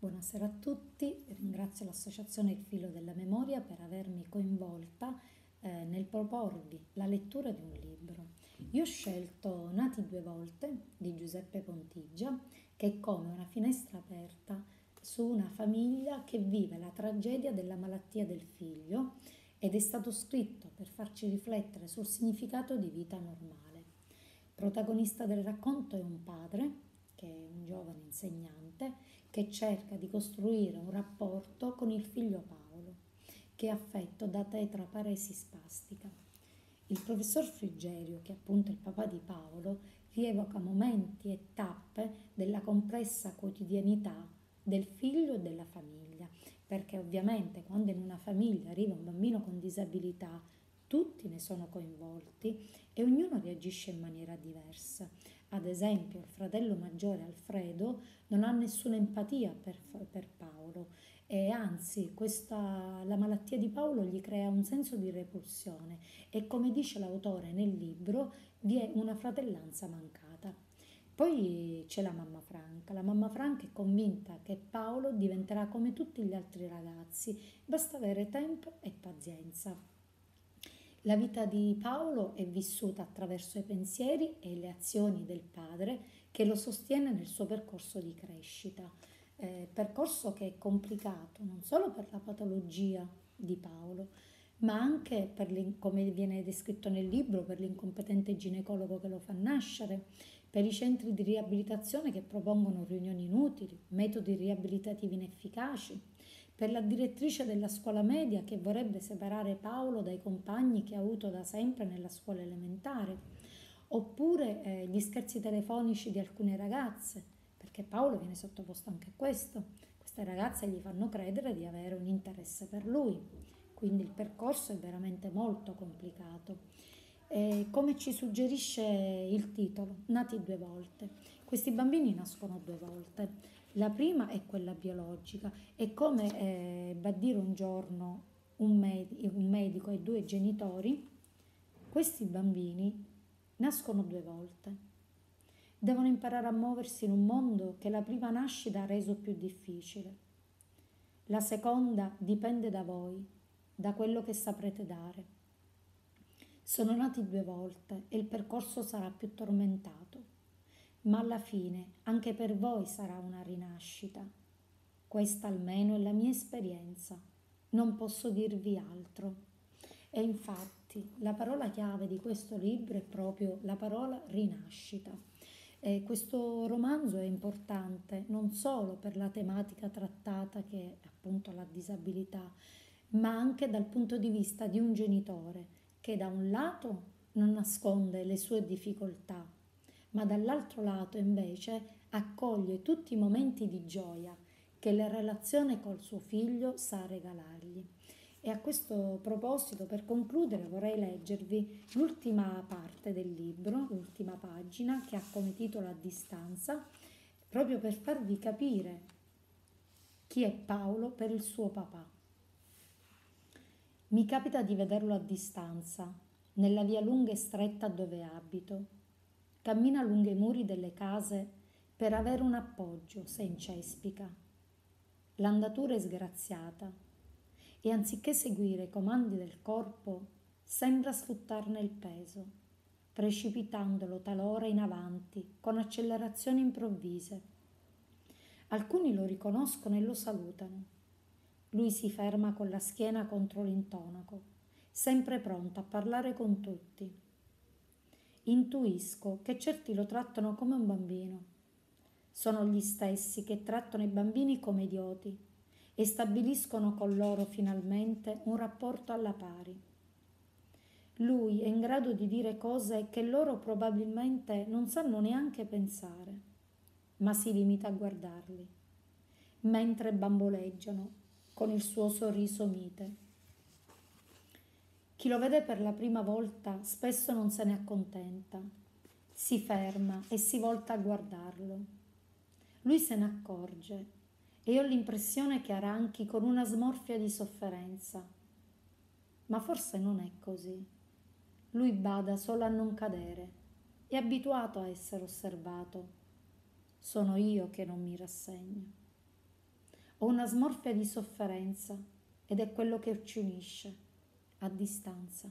Buonasera a tutti, ringrazio l'Associazione Il Filo della Memoria per avermi coinvolta eh, nel proporvi la lettura di un libro. Io ho scelto Nati due volte di Giuseppe Pontigia, che è come una finestra aperta su una famiglia che vive la tragedia della malattia del figlio ed è stato scritto per farci riflettere sul significato di vita normale. Protagonista del racconto è un padre che è un giovane insegnante, che cerca di costruire un rapporto con il figlio Paolo, che è affetto da tetraparesi spastica. Il professor Frigerio, che è appunto il papà di Paolo, rievoca momenti e tappe della complessa quotidianità del figlio e della famiglia, perché ovviamente quando in una famiglia arriva un bambino con disabilità, tutti ne sono coinvolti e ognuno reagisce in maniera diversa. Ad esempio, il fratello maggiore Alfredo non ha nessuna empatia per, per Paolo e anzi questa, la malattia di Paolo gli crea un senso di repulsione e come dice l'autore nel libro vi è una fratellanza mancata. Poi c'è la mamma Franca. La mamma Franca è convinta che Paolo diventerà come tutti gli altri ragazzi, basta avere tempo e pazienza. La vita di Paolo è vissuta attraverso i pensieri e le azioni del padre che lo sostiene nel suo percorso di crescita, eh, percorso che è complicato non solo per la patologia di Paolo, ma anche per come viene descritto nel libro, per l'incompetente ginecologo che lo fa nascere, per i centri di riabilitazione che propongono riunioni inutili, metodi riabilitativi inefficaci, per la direttrice della scuola media che vorrebbe separare Paolo dai compagni che ha avuto da sempre nella scuola elementare, oppure eh, gli scherzi telefonici di alcune ragazze, perché Paolo viene sottoposto anche a questo. Queste ragazze gli fanno credere di avere un interesse per lui, quindi il percorso è veramente molto complicato. E come ci suggerisce il titolo, nati due volte. Questi bambini nascono due volte. La prima è quella biologica, è come eh, dire un giorno un, med- un medico e due genitori, questi bambini nascono due volte. Devono imparare a muoversi in un mondo che la prima nascita ha reso più difficile. La seconda dipende da voi, da quello che saprete dare. Sono nati due volte e il percorso sarà più tormentato ma alla fine anche per voi sarà una rinascita. Questa almeno è la mia esperienza, non posso dirvi altro. E infatti la parola chiave di questo libro è proprio la parola rinascita. E questo romanzo è importante non solo per la tematica trattata che è appunto la disabilità, ma anche dal punto di vista di un genitore che da un lato non nasconde le sue difficoltà, ma dall'altro lato invece accoglie tutti i momenti di gioia che la relazione col suo figlio sa regalargli. E a questo proposito, per concludere, vorrei leggervi l'ultima parte del libro, l'ultima pagina, che ha come titolo A distanza, proprio per farvi capire chi è Paolo per il suo papà. Mi capita di vederlo a distanza, nella via lunga e stretta dove abito cammina lungo i muri delle case per avere un appoggio se incespica. L'andatura è sgraziata e anziché seguire i comandi del corpo sembra sfruttarne il peso, precipitandolo talora in avanti con accelerazioni improvvise. Alcuni lo riconoscono e lo salutano. Lui si ferma con la schiena contro l'intonaco, sempre pronto a parlare con tutti intuisco che certi lo trattano come un bambino. Sono gli stessi che trattano i bambini come idioti e stabiliscono con loro finalmente un rapporto alla pari. Lui è in grado di dire cose che loro probabilmente non sanno neanche pensare, ma si limita a guardarli, mentre bamboleggiano con il suo sorriso mite. Chi lo vede per la prima volta spesso non se ne accontenta, si ferma e si volta a guardarlo. Lui se ne accorge e ho l'impressione che arranchi con una smorfia di sofferenza. Ma forse non è così. Lui bada solo a non cadere, è abituato a essere osservato. Sono io che non mi rassegno. Ho una smorfia di sofferenza ed è quello che ci unisce, a distanza.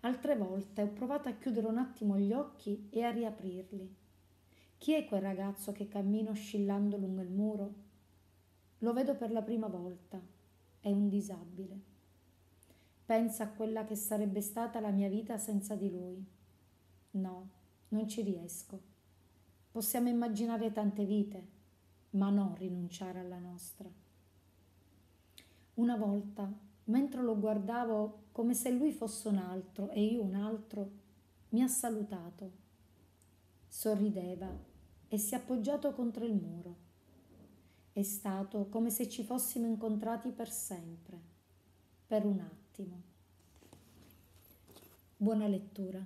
Altre volte ho provato a chiudere un attimo gli occhi e a riaprirli. Chi è quel ragazzo che cammina oscillando lungo il muro? Lo vedo per la prima volta. È un disabile. Pensa a quella che sarebbe stata la mia vita senza di lui. No, non ci riesco. Possiamo immaginare tante vite, ma non rinunciare alla nostra. Una volta, mentre lo guardavo come se lui fosse un altro e io un altro, mi ha salutato. Sorrideva e si è appoggiato contro il muro. È stato come se ci fossimo incontrati per sempre, per un attimo. Buona lettura.